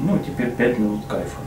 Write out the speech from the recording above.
Ну, теперь 5 минут кайфа.